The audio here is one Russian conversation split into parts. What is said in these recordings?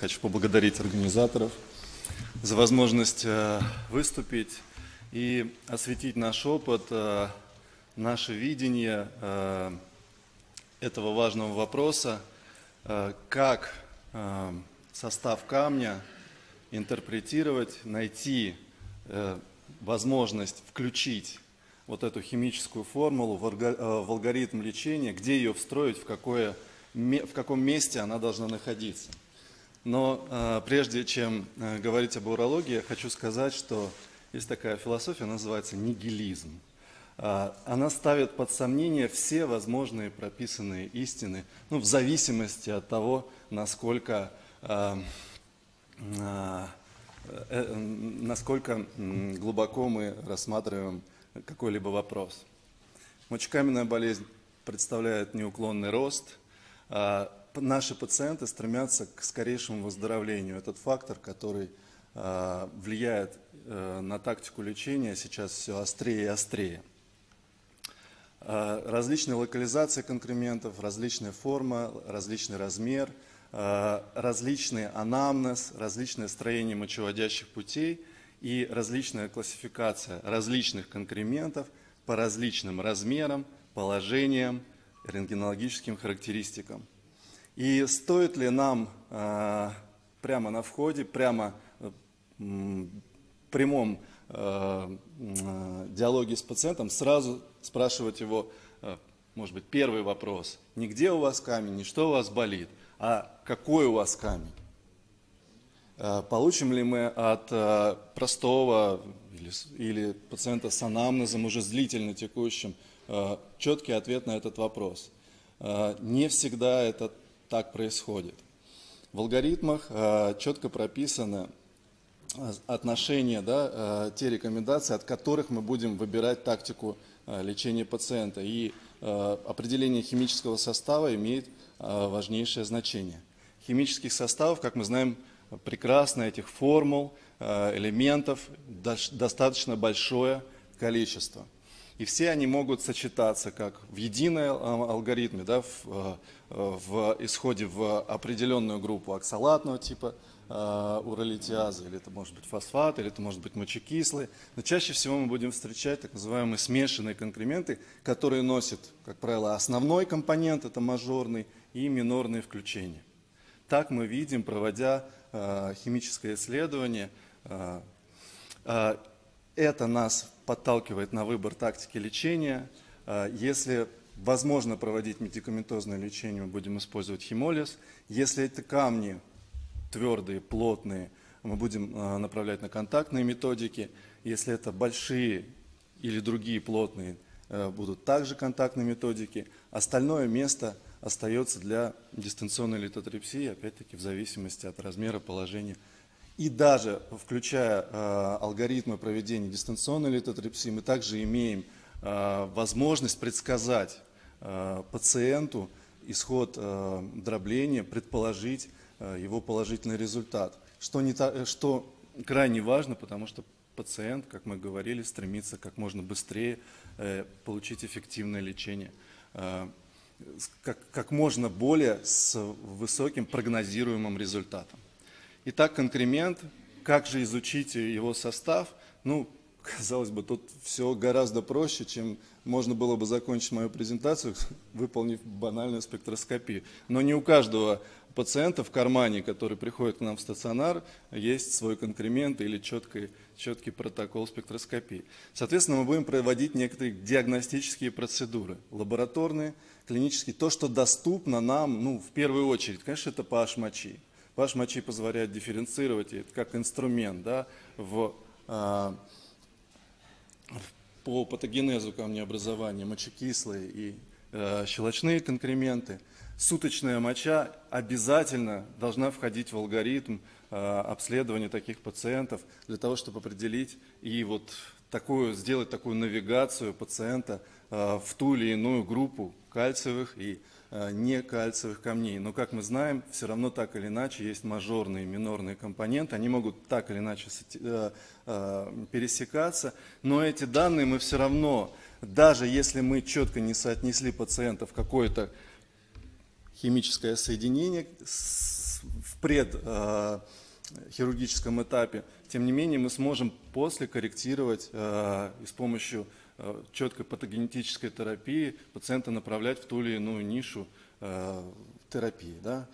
Хочу поблагодарить организаторов за возможность э, выступить и осветить наш опыт, э, наше видение э, этого важного вопроса, как состав камня интерпретировать, найти возможность включить вот эту химическую формулу в алгоритм лечения, где ее встроить, в, какое, в каком месте она должна находиться – но э, прежде чем э, говорить об урологии, я хочу сказать, что есть такая философия, называется нигилизм. Э, она ставит под сомнение все возможные прописанные истины, ну, в зависимости от того, насколько, э, э, э, насколько глубоко мы рассматриваем какой-либо вопрос. Мочекаменная болезнь представляет неуклонный рост, наши пациенты стремятся к скорейшему выздоровлению. Этот фактор, который э, влияет э, на тактику лечения, сейчас все острее и острее. Э, различные локализации конкрементов, различная форма, различный размер, э, различный анамнез, различное строение мочеводящих путей и различная классификация различных конкрементов по различным размерам, положениям, рентгенологическим характеристикам. И стоит ли нам э, прямо на входе, прямо в прямом э, э, диалоге с пациентом сразу спрашивать его, может быть, первый вопрос, не где у вас камень, не что у вас болит, а какой у вас камень. Получим ли мы от простого или, или пациента с анамнезом, уже с длительно текущим, четкий ответ на этот вопрос. Не всегда это так происходит. В алгоритмах э, четко прописаны э, отношения, да, э, те рекомендации, от которых мы будем выбирать тактику лечения пациента. И определение химического состава имеет важнейшее значение. Химических составов, как мы знаем, прекрасно, этих формул, элементов достаточно большое количество – и все они могут сочетаться как в единой алгоритме, да, в, э, в исходе в определенную группу оксалатного типа э, уролитиазы, или это может быть фосфат, или это может быть мочекислый. Но чаще всего мы будем встречать так называемые смешанные конкременты, которые носят, как правило, основной компонент, это мажорный, и минорные включения. Так мы видим, проводя э, химическое исследование, э, э, это нас подталкивает на выбор тактики лечения. А, если возможно проводить медикаментозное лечение, мы будем использовать химолиз. Если это камни твердые, плотные, мы будем а, направлять на контактные методики. Если это большие или другие плотные, а, будут также контактные методики. Остальное место остается для дистанционной литотрепсии, опять-таки в зависимости от размера положения и даже включая э, алгоритмы проведения дистанционной литотрепсии, мы также имеем э, возможность предсказать э, пациенту исход э, дробления, предположить э, его положительный результат. Что, не та, что крайне важно, потому что пациент, как мы говорили, стремится как можно быстрее э, получить эффективное лечение. Э, как, как можно более с высоким прогнозируемым результатом. Итак, конкремент, как же изучить его состав? Ну, казалось бы, тут все гораздо проще, чем можно было бы закончить мою презентацию, выполнив банальную спектроскопию. Но не у каждого пациента в кармане, который приходит к нам в стационар, есть свой конкремент или четкий, четкий протокол спектроскопии. Соответственно, мы будем проводить некоторые диагностические процедуры, лабораторные, клинические, то, что доступно нам, ну, в первую очередь, конечно, это pH мочи. Ваш мочи позволяет дифференцировать это как инструмент да, в, э, по патогенезу камнеобразования мочекислые и э, щелочные конкременты. Суточная моча обязательно должна входить в алгоритм э, обследования таких пациентов для того, чтобы определить и вот такую, сделать такую навигацию пациента э, в ту или иную группу кальциевых и Э, не кальциевых камней. Но, как мы знаем, все равно так или иначе есть мажорные и минорные компоненты. Они могут так или иначе пересекаться. Но эти данные мы все равно, даже если мы четко не соотнесли пациента в какое-то химическое соединение, в предхирургическом этапе, тем не менее мы сможем после корректировать и с помощью четкой патогенетической терапии пациента направлять в ту или иную нишу терапии. Да?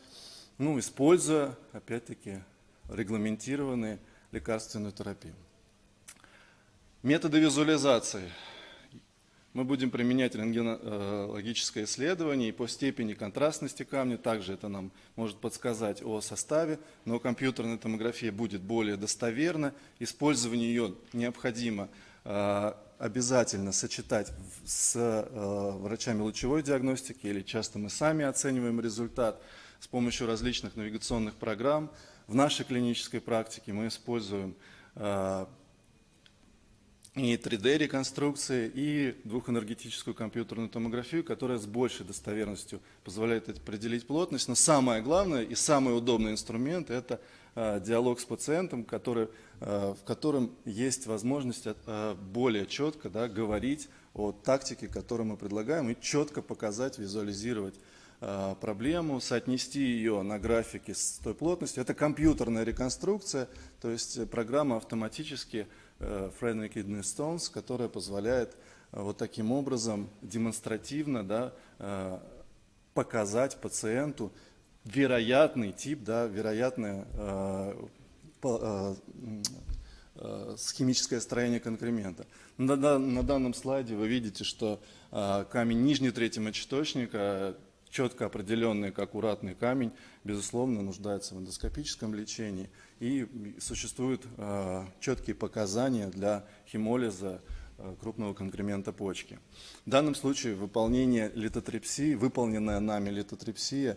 Ну, используя, опять-таки, регламентированные лекарственную терапию. Методы визуализации. Мы будем применять рентгенологическое исследование и по степени контрастности камня. Также это нам может подсказать о составе, но компьютерная томография будет более достоверна. Использование ее необходимо э, обязательно сочетать с э, врачами лучевой диагностики или часто мы сами оцениваем результат с помощью различных навигационных программ. В нашей клинической практике мы используем э, и 3D-реконструкции, и двухэнергетическую компьютерную томографию, которая с большей достоверностью позволяет определить плотность. Но самое главное и самый удобный инструмент – это э, диалог с пациентом, который, э, в котором есть возможность э, более четко да, говорить о тактике, которую мы предлагаем, и четко показать, визуализировать проблему, соотнести ее на графике с той плотностью. Это компьютерная реконструкция, то есть программа автоматически Friendly Kidney Stones, которая позволяет э, вот таким образом демонстративно да, э, показать пациенту вероятный тип, да, вероятное химическое строение конкремента. На, на данном слайде вы видите, что камень нижней трети мочеточника четко определенный как аккуратный камень, безусловно, нуждается в эндоскопическом лечении. И существуют э, четкие показания для хемолиза э, крупного конкремента почки. В данном случае выполнение литотрепсии, выполненная нами литотрепсия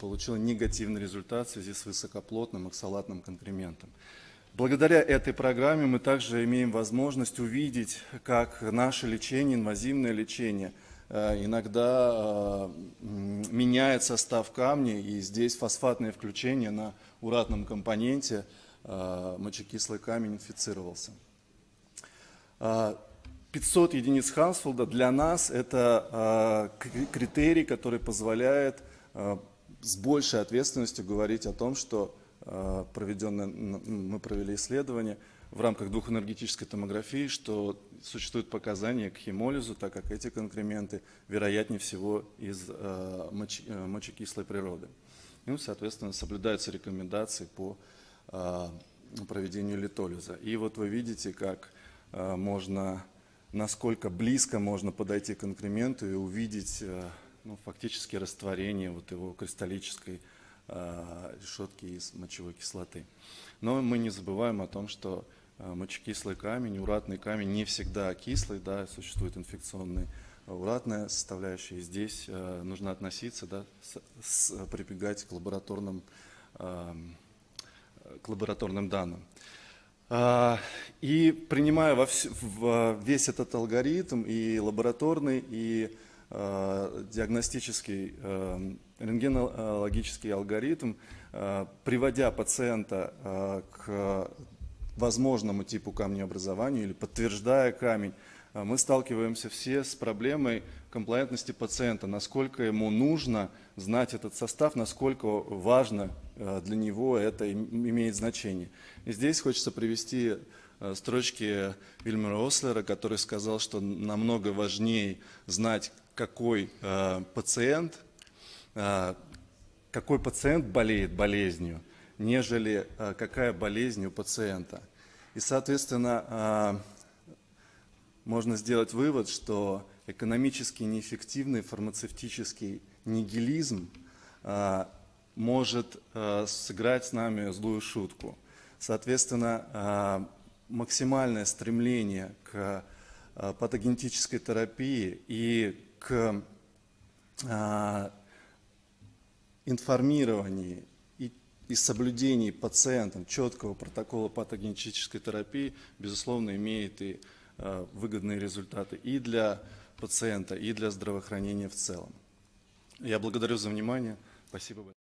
получила негативный результат в связи с высокоплотным оксалатным конкрементом. Благодаря этой программе мы также имеем возможность увидеть, как наше лечение, инвазивное лечение – иногда э, меняет состав камня, и здесь фосфатное включение на уратном компоненте э, мочекислый камень инфицировался. 500 единиц Хансфолда для нас это критерий, который позволяет с большей ответственностью говорить о том, что проведенное, мы провели исследование – в рамках двухэнергетической томографии, что существуют показания к хемолизу, так как эти конкременты вероятнее всего из э, мочи, э, мочекислой природы. Ну, соответственно, соблюдаются рекомендации по э, проведению литолиза. И вот вы видите, как можно, насколько близко можно подойти к конкременту и увидеть ну, фактически растворение вот его кристаллической решетки из мочевой кислоты. Но мы не забываем о том, что мочекислый камень, уратный камень не всегда кислый, да, существует инфекционная уратная составляющая. И здесь э, нужно относиться, да, с, с, прибегать к лабораторным, э, к лабораторным данным. Э, и принимая во вс, в весь этот алгоритм, и лабораторный, и э, диагностический, э, рентгенологический алгоритм, э, приводя пациента э, к возможному типу камнеобразования или подтверждая камень, а, мы сталкиваемся все с проблемой комплаентности пациента, насколько ему нужно знать этот состав, насколько важно а, для него это имеет значение. И здесь хочется привести а, строчки Вильмера Ослера, который сказал, что намного важнее знать, какой пациент, какой пациент болеет болезнью, нежели а, какая болезнь у пациента. И, соответственно, а, можно сделать вывод, что экономически неэффективный фармацевтический нигилизм а, может сыграть с нами злую шутку. Соответственно, максимальное стремление к патогенетической терапии и к информированию и соблюдении пациентом четкого протокола патогенетической терапии, безусловно, имеет и э, выгодные результаты и для пациента, и для здравоохранения в целом. Я благодарю за внимание. Спасибо большое.